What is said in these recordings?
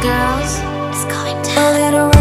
girls. It's going A down.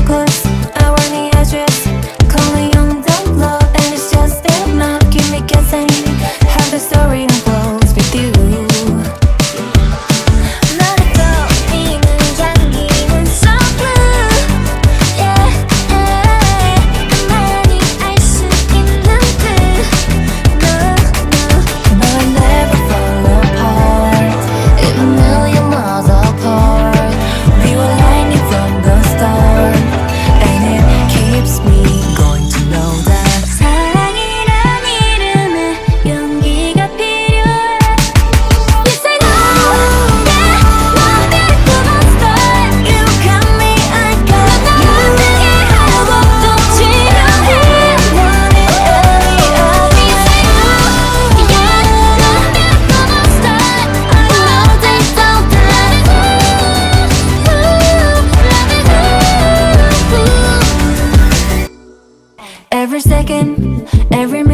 Every every